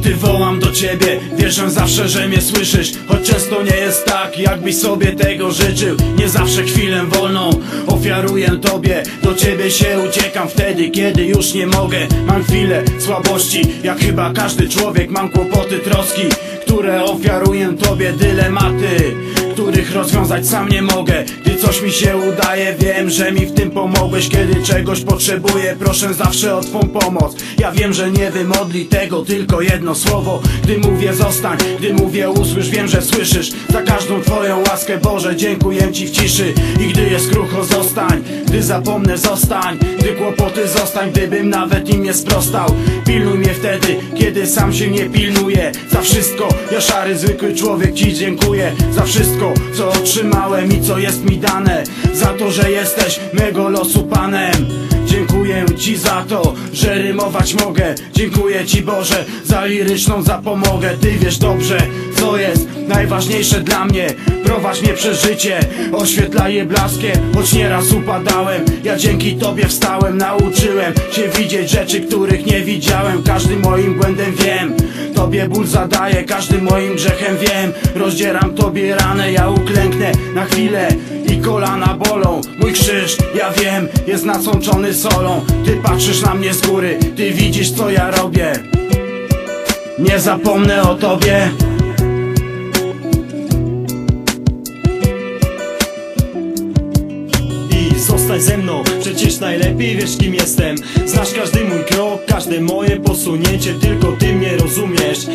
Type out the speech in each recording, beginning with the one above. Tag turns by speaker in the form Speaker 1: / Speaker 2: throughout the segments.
Speaker 1: Gdy wołam do ciebie, wierzę zawsze, że mnie słyszysz. Choć często nie jest tak, jakbyś sobie tego życzył. Nie zawsze chwilę wolną ofiaruję tobie. Do ciebie się uciekam wtedy, kiedy już nie mogę. Mam chwilę słabości, jak chyba każdy człowiek. Mam kłopoty, troski, które ofiaruję tobie. Dylematy, których rozwiązać sam nie mogę coś mi się udaje, wiem, że mi w tym pomogłeś Kiedy czegoś potrzebuję, proszę zawsze o twą pomoc. Ja wiem, że nie wymodli tego tylko jedno słowo. Gdy mówię zostań, gdy mówię usłysz, wiem, że słyszysz. Za każdą twoją łaskę Boże, dziękuję ci w ciszy. I gdy jest krucho, zostań, gdy zapomnę, zostań. Gdy kłopoty, zostań, gdybym nawet im nie sprostał. Pilnuj mnie wtedy, kiedy sam się nie pilnuję. Za wszystko, ja szary, zwykły człowiek ci dziękuję. Za wszystko, co otrzymałem i co jest mi dane Za to, że jesteś mego losu panem. Dziękuję Ci za to, że rymować mogę. Dziękuję Ci Boże za liryczną zapomogę. Ty wiesz dobrze, co jest najważniejsze dla mnie. Prowadź mnie przez życie, oświetlaj je blaskiem Choć nieraz upadałem, ja dzięki Tobie wstałem Nauczyłem się widzieć rzeczy, których nie widziałem. Każdym moim błędem wiem. Tobie ból zadaję, każdym moim grzechem wiem. Rozdzieram Tobie ranę, ja uklęknę na chwilę i kolana bolą. Mój krzyż, ja wiem, jest nasączony solą. Ty patrzysz na mnie z góry, ty widzisz co ja robię. Nie zapomnę o tobie.
Speaker 2: Zostań ze mną, przecież najlepiej wiesz kim jestem. Znasz każdy mój krok, każde moje posunięcie Tylko ty mnie rozumiesz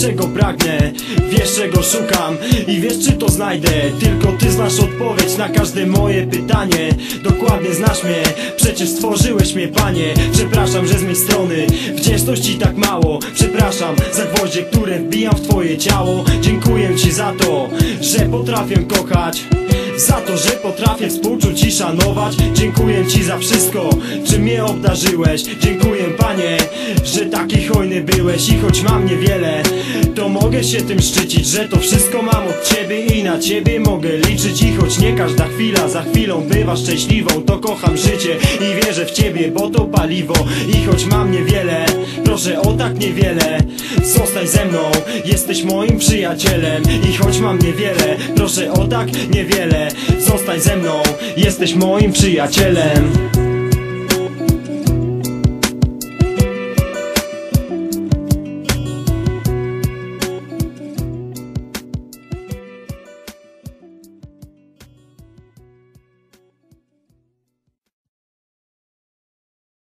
Speaker 2: czego pragnę, wiesz czego szukam I wiesz czy to znajdę. Tylko ty znasz odpowiedź na każde moje pytanie. Dokładnie znasz mnie, przecież stworzyłeś mnie panie. Przepraszam, że z mej strony wdzięczności tak mało. Przepraszam za gwoździe, które wbijam w twoje ciało. Dziękuję ci potrafię kochać. Za to, że potrafię współczuć i szanować. Dziękuję Ci za wszystko, czym mnie obdarzyłeś. Dziękuję Panie, że taki hojny byłeś I choć mam niewiele, to mogę się tym szczycić Że to wszystko mam od Ciebie i na Ciebie mogę liczyć. I choć nie każda chwila za chwilą bywa szczęśliwą To kocham życie i wierzę w Ciebie, bo to paliwo. I choć mam niewiele, proszę o tak niewiele Zostań ze mną, jesteś moim przyjacielem. I choć mam niewiele, proszę o tak niewiele Zostań ze mną, jesteś moim przyjacielem